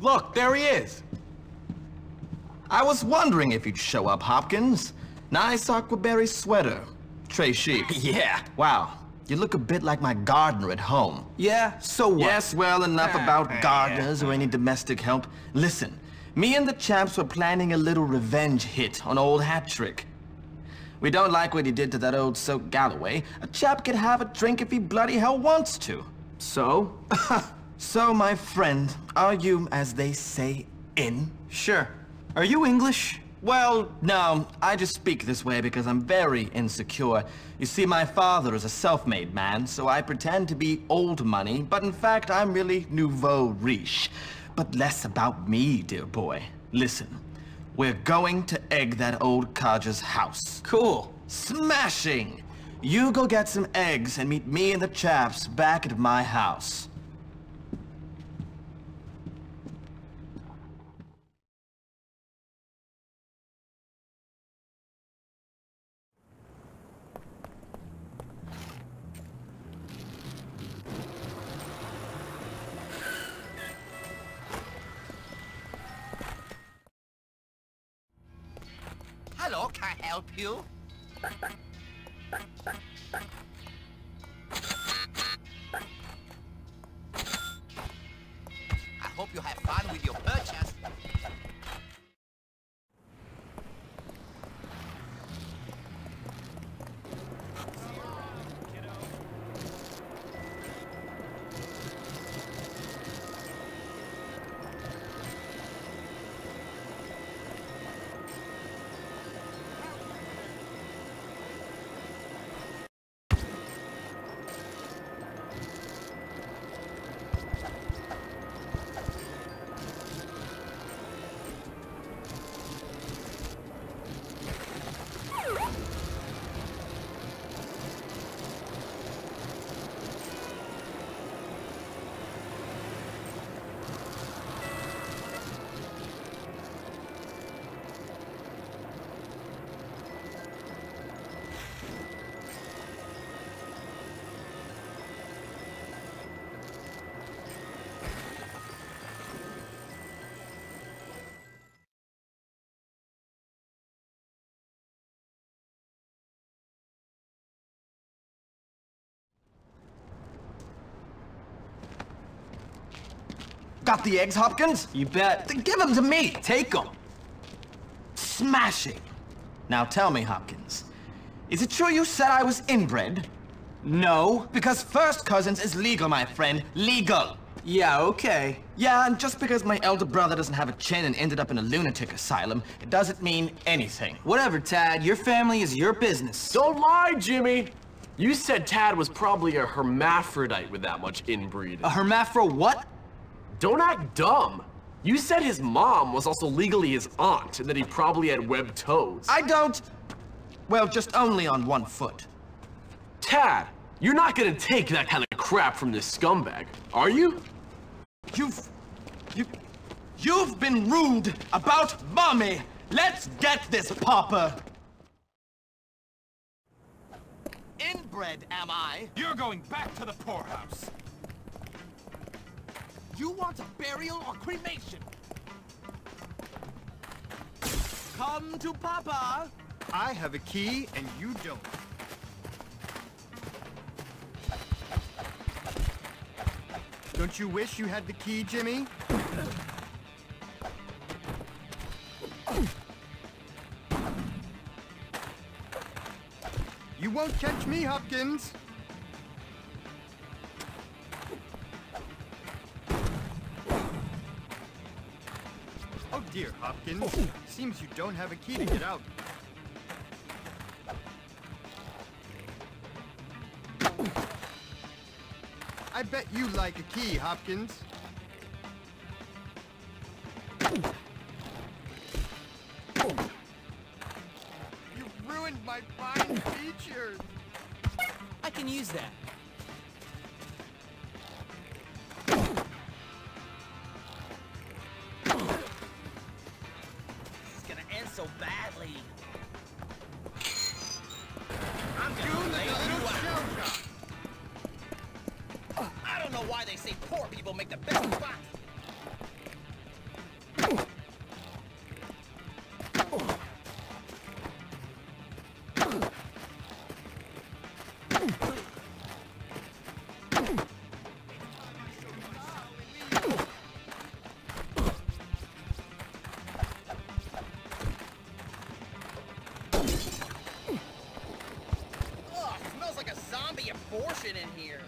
Look, there he is. I was wondering if you'd show up, Hopkins. Nice aquaberry sweater. Trey Chic. Yeah. Wow, you look a bit like my gardener at home. Yeah, so what? Yes, well, enough Ah, about gardeners or any domestic help. Listen, me and the champs were planning a little revenge hit on old Hattrick. We don't like what he did to that old soak Galloway. A chap can have a drink if he bloody hell wants to. So? So, my friend, are you, as they say, in? Sure. Are you English? Well, no, I just speak this way because I'm very insecure. You see, my father is a self-made man, so I pretend to be old money, but in fact, I'm really nouveau riche. But less about me, dear boy. Listen, we're going to egg that old codger's house. Cool. Smashing! You go get some eggs and meet me and the chaps back at my house. Hello, can I help you? I hope you have fun with your purchase. Got the eggs, Hopkins? You bet. Then give them to me! Take them. Smashing! Now tell me, Hopkins, is it true you said I was inbred? No. Because first cousins is legal, my friend. Legal! Yeah, okay. Yeah, and just because my elder brother doesn't have a chin and ended up in a lunatic asylum, it doesn't mean anything. Whatever, Tad. Your family is your business. Don't lie, Jimmy! You said Tad was probably a hermaphrodite with that much inbreed. A hermaphro what? Don't act dumb! You said his mom was also legally his aunt and that he probably had webbed toes. I don't... Well, just only on one foot. Tad, you're not gonna take that kind of crap from this scumbag, are you? You've... You... You've been rude about mommy! Let's get this, Papa! Inbred, am I? You're going back to the poorhouse. You want a burial or cremation? Come to Papa! I have a key and you don't. Don't you wish you had the key, Jimmy? You won't catch me, Hopkins! Oh dear, Hopkins. Seems you don't have a key to get out. I bet you like a key, Hopkins. You've ruined my fine features! I can use that. So badly. I'm gonna lay you out. I don't know why they say poor people make the best spots. Abortion in here.